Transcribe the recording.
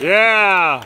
Yeah.